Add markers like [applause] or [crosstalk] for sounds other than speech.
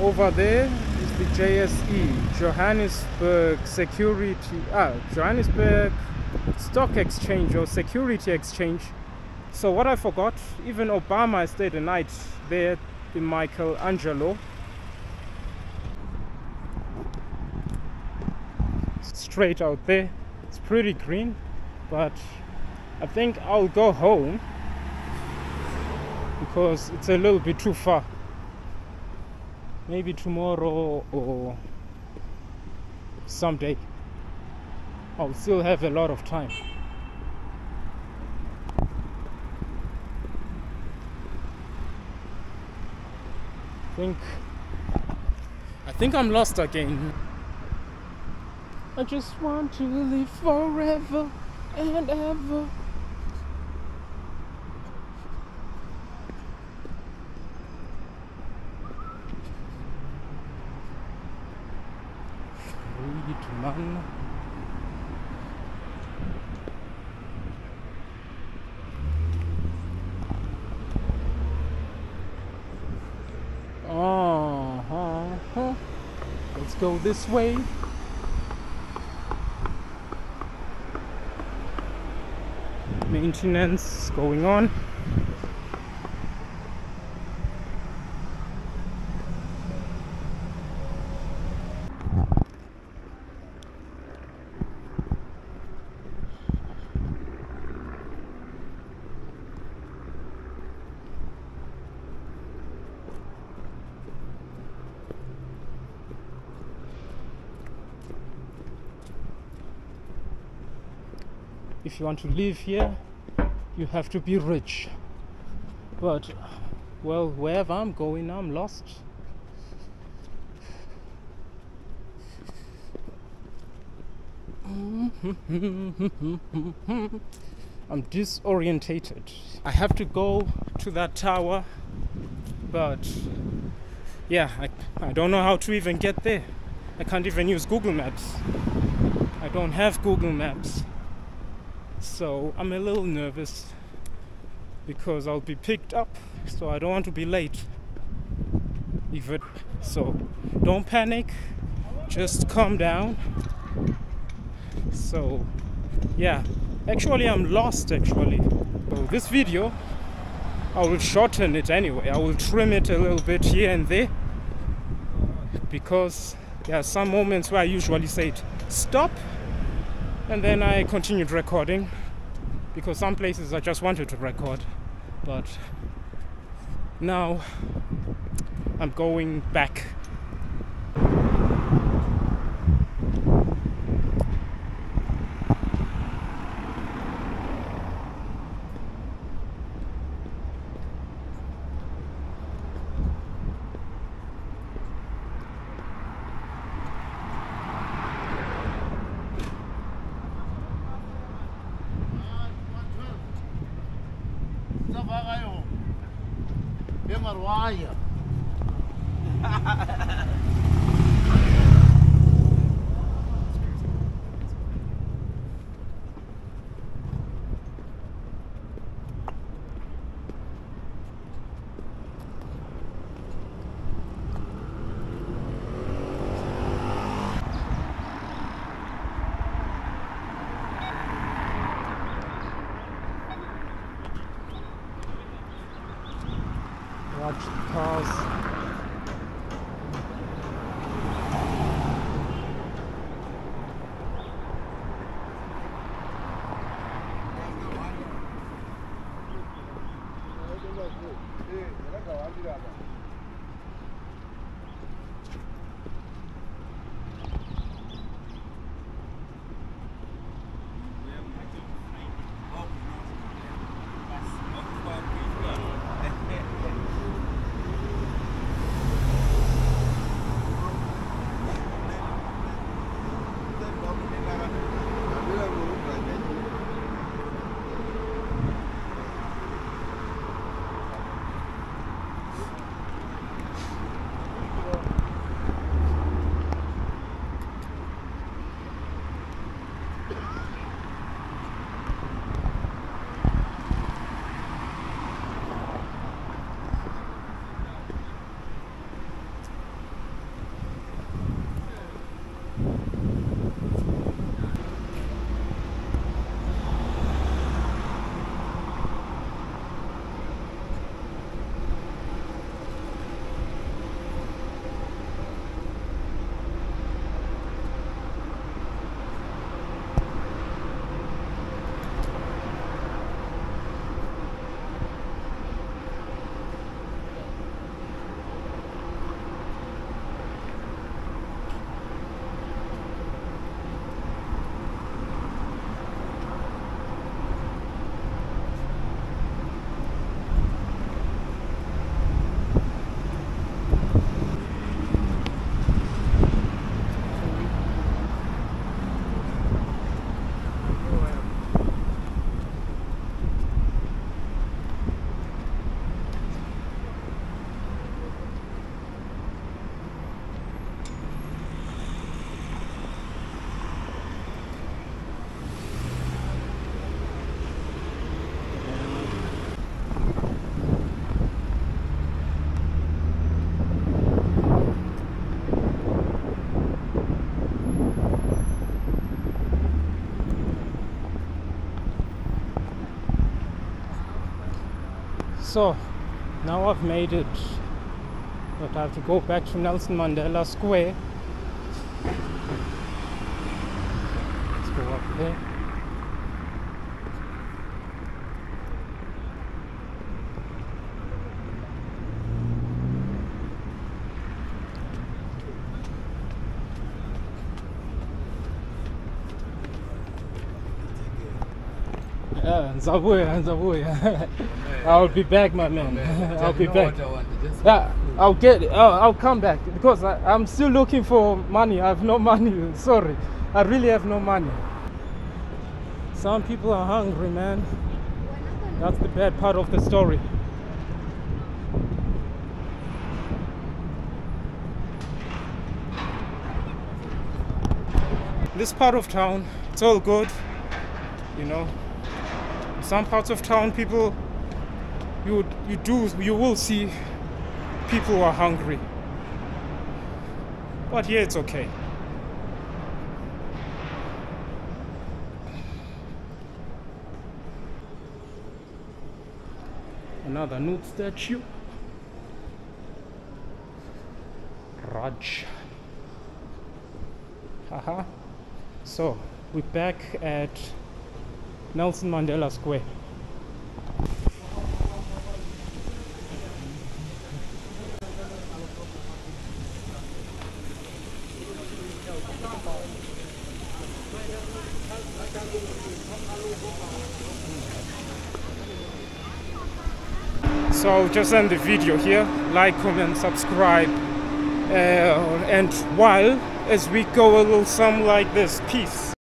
over there is the JSE, Johannesburg Security, ah, Johannesburg Stock Exchange or Security Exchange. So what I forgot, even Obama stayed a night there, the Michelangelo. Straight out there, it's pretty green, but I think I'll go home because it's a little bit too far. Maybe tomorrow or someday. I'll still have a lot of time. I think I think I'm lost again. I just want to live forever and ever. Friedman. Uh-huh. Let's go this way. Maintenance going on. If you want to live here you have to be rich. But well wherever i'm going i'm lost. [laughs] I'm disorientated. I have to go to that tower but yeah I, I don't know how to even get there. I can't even use google maps. I don't have google maps so I'm a little nervous because I'll be picked up, so I don't want to be late. Even so, don't panic, just calm down. So, yeah, actually, I'm lost. Actually, so this video I will shorten it anyway. I will trim it a little bit here and there because there are some moments where I usually say it stop and then I continued recording because some places I just wanted to record but now I'm going back بغيهم بمرواية. [laughs] watch the cars. Yeah, that's how I do that. So now I've made it, but I have to go back to Nelson Mandela Square. Let's go up there. Yeah, Nzabuya. [laughs] I'll be back, my man. [laughs] I'll be back. Yeah, I'll get. I'll, I'll come back because I, I'm still looking for money. I have no [laughs] money. Sorry, I really have no money. Some people are hungry, man. That's the bad part of the story. This part of town, it's all good, you know. Some parts of town, people, you you do you will see people who are hungry, but here it's okay. Another nude statue. Raj. Haha. So, we're back at Nelson Mandela Square. So just end the video here. Like, comment, subscribe. Uh, and while as we go a little something like this, peace.